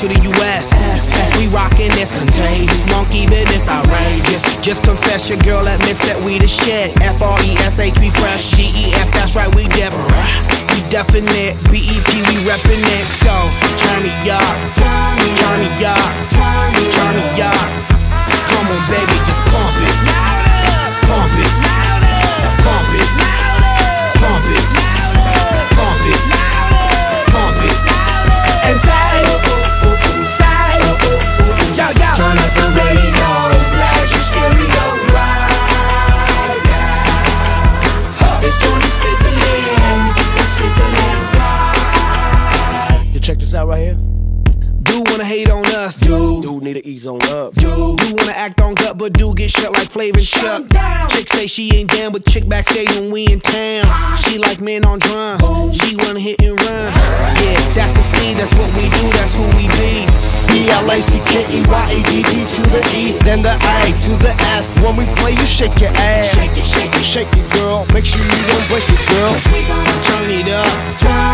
to the US. We rockin' this contagious, monkey business outrageous. Just confess your girl admits that we the shit. F R E S H, we fresh. G E F, that's right, we different. We definite. B E P, we reppin' it. So turn me up, Do wanna hate on us, do. Dude need to ease on up. Do do wanna act on gut, but do get shut like Flavor and Chuck. Chick say she ain't down, but chick backstage when we in town. She like men on drums. She wanna hit and run. Yeah, that's the speed. That's what we do. That's who we be. B L A C K E Y A D D to the E, then the A to the S. When we play, you shake your ass. Shake it, shake it, Shake it, girl. Make sure you don't break it, girl. We gon' Turn it up, turn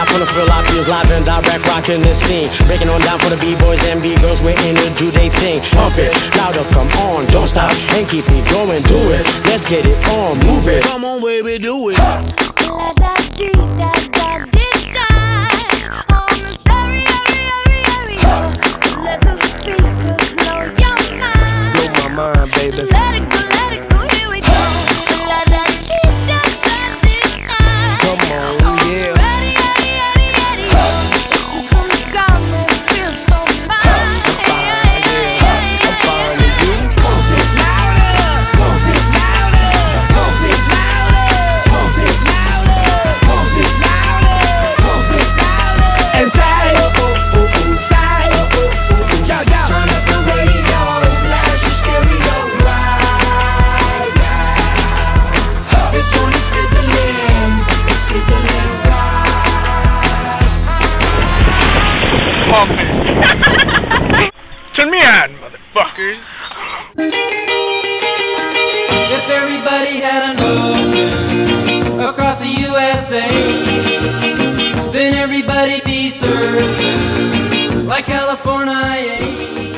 High for the eye from the feel I feels live and direct rocking the scene. Breaking on down for the B-boys and B-girls, we're in to do they thing. Pump it, louder, come on, don't stop and keep it going, do it. Let's get it on, move it. Come on, baby, do it. Turn me on, motherfuckers. If everybody had an ocean across the USA, then everybody'd be served like California.